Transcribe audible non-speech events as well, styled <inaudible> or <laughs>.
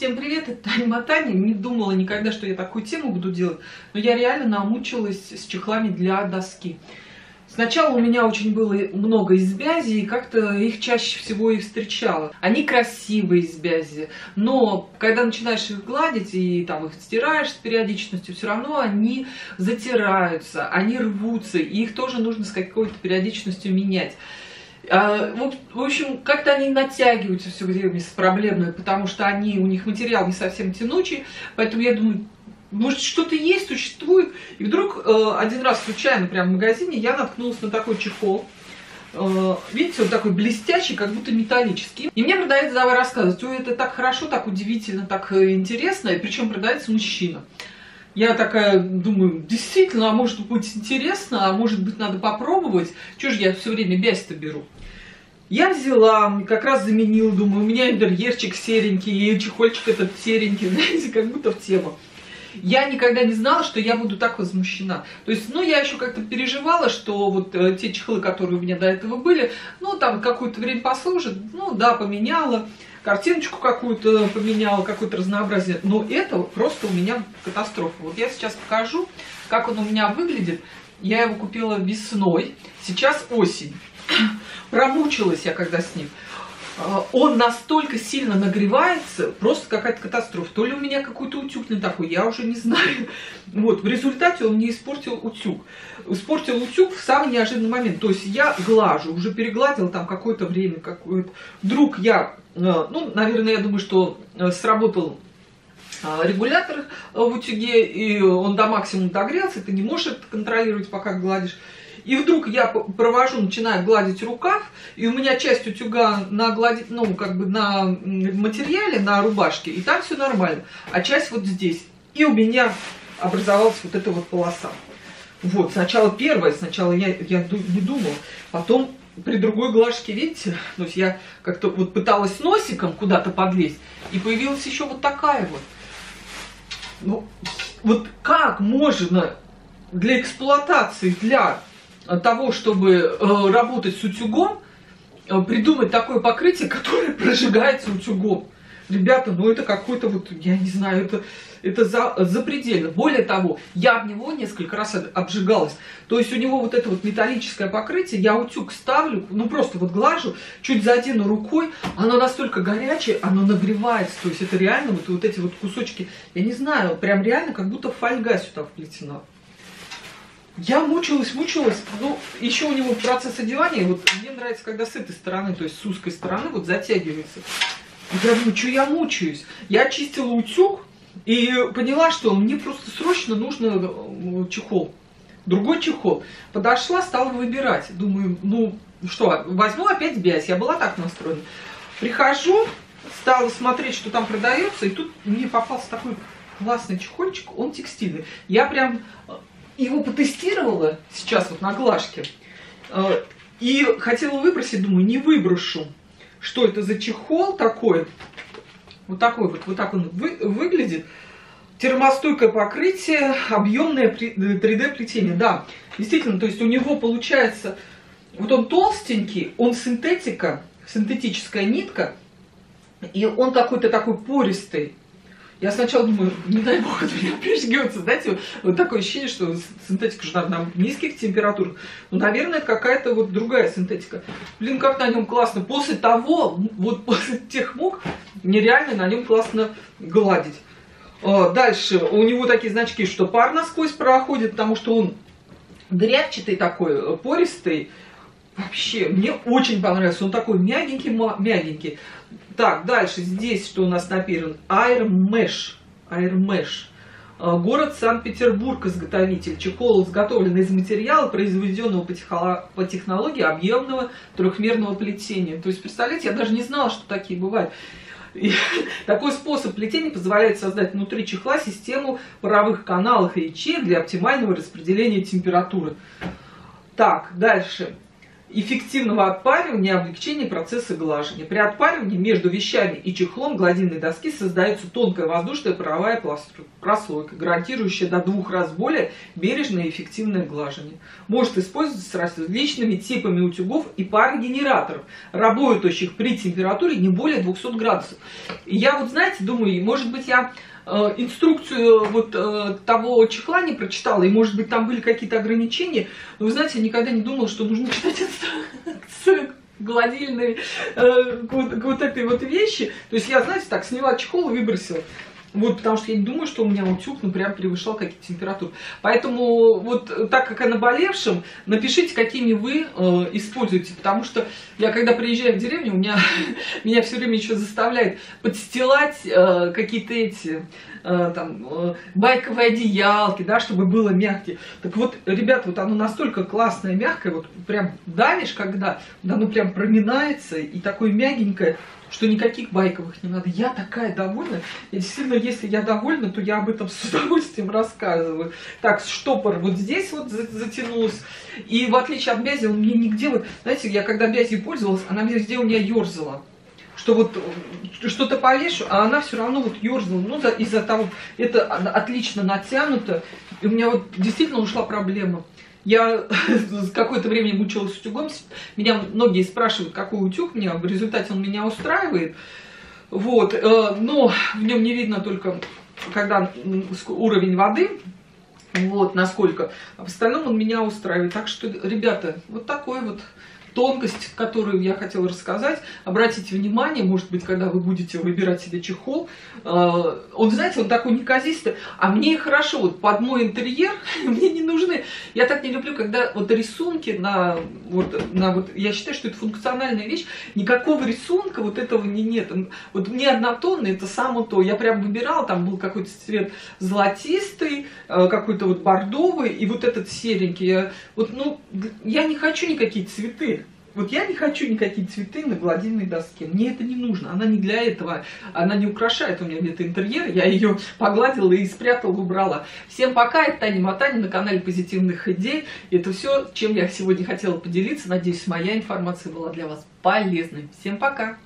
Всем привет, это Таня Матани. Не думала никогда, что я такую тему буду делать, но я реально намучилась с чехлами для доски. Сначала у меня очень было много из бязи, и как-то их чаще всего и встречала. Они красивые из бязи, но когда начинаешь их гладить и там их стираешь с периодичностью, все равно они затираются, они рвутся, и их тоже нужно с какой-то периодичностью менять. А, в общем, как-то они натягиваются все время с проблемной, потому что они, у них материал не совсем тянучий, поэтому я думаю, может, что-то есть, существует. И вдруг э, один раз случайно прямо в магазине я наткнулась на такой чехол. Э, видите, он такой блестящий, как будто металлический. И мне продавец давай рассказывать, ой, это так хорошо, так удивительно, так э, интересно. И причем продается мужчина. Я такая думаю, действительно, а может быть интересно, а может быть надо попробовать. Чего же я все время бязь-то беру? Я взяла, как раз заменила, думаю, у меня интерьерчик серенький, и чехольчик этот серенький, <laughs> знаете, как будто в тему. Я никогда не знала, что я буду так возмущена. То есть, ну, я еще как-то переживала, что вот э, те чехлы, которые у меня до этого были, ну, там какое-то время послужат, ну, да, поменяла картиночку какую-то поменяла, какое-то разнообразие. Но это просто у меня катастрофа. Вот я сейчас покажу, как он у меня выглядит. Я его купила весной, сейчас осень. <coughs> Промучилась я когда с ним. А, он настолько сильно нагревается, просто какая-то катастрофа. То ли у меня какой-то утюг не такой, я уже не знаю. Вот, в результате он мне испортил утюг. Испортил утюг в самый неожиданный момент. То есть я глажу, уже перегладила там какое-то время, какое-то. Вдруг я, э, ну, наверное, я думаю, что э, сработал а, регулятор в утюге, и он до максимума догрелся, ты не можешь это контролировать, пока гладишь. И вдруг я провожу, начинаю гладить рукав, и у меня часть утюга на гладить, ну, как бы на материале, на рубашке, и там все нормально. А часть вот здесь. И у меня образовалась вот эта вот полоса. Вот, сначала первая, сначала я, я не думала, потом при другой глажке, видите, <laughs> то есть я как-то вот пыталась носиком куда-то подлезть, и появилась еще вот такая вот. Ну, вот как можно для эксплуатации, для того, чтобы э, работать с утюгом, э, придумать такое покрытие, <laughs> которое прожигается утюгом. Ребята, ну это какой-то вот, я не знаю, это, это за, запредельно. Более того, я в него несколько раз обжигалась. То есть у него вот это вот металлическое покрытие, я утюг ставлю, ну просто вот глажу, чуть задену рукой, оно настолько горячее, оно нагревается. То есть это реально вот, вот эти вот кусочки, я не знаю, прям реально как будто фольга сюда вплетена. Я мучилась, мучилась. Ну, еще у него процесс одевания, вот мне нравится, когда с этой стороны, то есть с узкой стороны, вот затягивается. Я думаю, что я мучаюсь. Я очистила утюг и поняла, что мне просто срочно нужно э, чехол. Другой чехол. Подошла, стала выбирать. Думаю, ну что, возьму опять бязь. Я была так настроена. Прихожу, стала смотреть, что там продается, и тут мне попался такой классный чехольчик, он текстильный. Я прям э, его потестировала сейчас вот на глажке. Э, и хотела выбросить, думаю, не выброшу. Что это за чехол такой? Вот такой вот, вот так он вы, выглядит. Термостойкое покрытие, объемное 3D плетение. Да, действительно, то есть у него получается, вот он толстенький, он синтетика, синтетическая нитка, и он какой-то такой пористый. Я сначала думаю, не дай бог, это меня прижгется. Знаете, вот такое ощущение, что синтетика же на низких температурах. Ну, наверное, это какая-то вот другая синтетика. Блин, как на нем классно. После того, вот <laughs> после тех мук, нереально на нем классно гладить. А, дальше, у него такие значки, что пар насквозь проходит, потому что он горячий такой, пористый. Вообще, мне очень понравился. Он такой мягенький, мягенький. Так, дальше здесь что у нас написан? Airmesh. Airmesh. А, город Санкт-Петербург, изготовитель. Чехол изготовлен из материала, произведенного по технологии объемного трехмерного плетения. То есть, представляете, я даже не знала, что такие бывают. И <laughs> такой способ плетения позволяет создать внутри чехла систему паровых каналов и ячеек для оптимального распределения температуры. Так, дальше. Эффективного отпаривания и облегчения процесса глажения. При отпаривании между вещами и чехлом гладильной доски создается тонкая воздушная паровая прослойка, гарантирующая до двух раз более бережное и эффективное глажение. Может использоваться с различными типами утюгов и парогенераторов, работающих при температуре не более 200 градусов. Я вот, знаете, думаю, может быть, я инструкцию вот э, того чехла не прочитала, и, может быть, там были какие-то ограничения, но, вы знаете, я никогда не думала, что нужно читать инструкцию гладильной э, вот, вот этой вот вещи. То есть я, знаете, так, сняла чехол и выбросила. Вот, потому что я не думаю, что у меня утюг, ну, прям превышал какие-то температуры. Поэтому, вот, так как о наболевшем, напишите, какими вы э, используете. Потому что я, когда приезжаю в деревню, у меня, <laughs> меня все время еще заставляет подстилать э, какие-то эти, э, там, э, байковые одеялки, да, чтобы было мягкие. Так вот, ребят, вот оно настолько классное, мягкое, вот прям давишь, когда, да, оно прям проминается и такое мягенькое что никаких байковых не надо. Я такая довольна. И действительно, если я довольна, то я об этом с удовольствием рассказываю. Так, штопор вот здесь вот затянулся. И в отличие от бязи, он мне нигде вот... Знаете, я когда бязью пользовалась, она везде у меня ерзала что вот что-то повешу, а она все равно вот ерзала. Ну, из-за того, это отлично натянуто. И у меня вот действительно ушла проблема. Я <laughs> какое-то время мучилась утюгом. Меня многие спрашивают, какой утюг мне. В результате он меня устраивает. Вот. Э, но в нем не видно только, когда уровень воды. Вот, насколько. А в остальном он меня устраивает. Так что, ребята, вот такой вот тонкость, которую я хотела рассказать. Обратите внимание, может быть, когда вы будете выбирать себе чехол, э, он, знаете, он такой неказистый, а мне хорошо, вот под мой интерьер <laughs> мне не нужны. Я так не люблю, когда вот рисунки на вот, на вот, я считаю, что это функциональная вещь, никакого рисунка вот этого не нет. Вот мне однотонный, это само то. Я прям выбирала, там был какой-то цвет золотистый, э, какой-то вот бордовый, и вот этот серенький. Я, вот, ну, я не хочу никакие цветы. Вот я не хочу никакие цветы на гладильной доске. Мне это не нужно. Она не для этого. Она не украшает у меня где-то интерьер. Я ее погладила и спрятала, убрала. Всем пока. Это Таня Матани на канале Позитивных идей. Это все, чем я сегодня хотела поделиться. Надеюсь, моя информация была для вас полезной. Всем пока.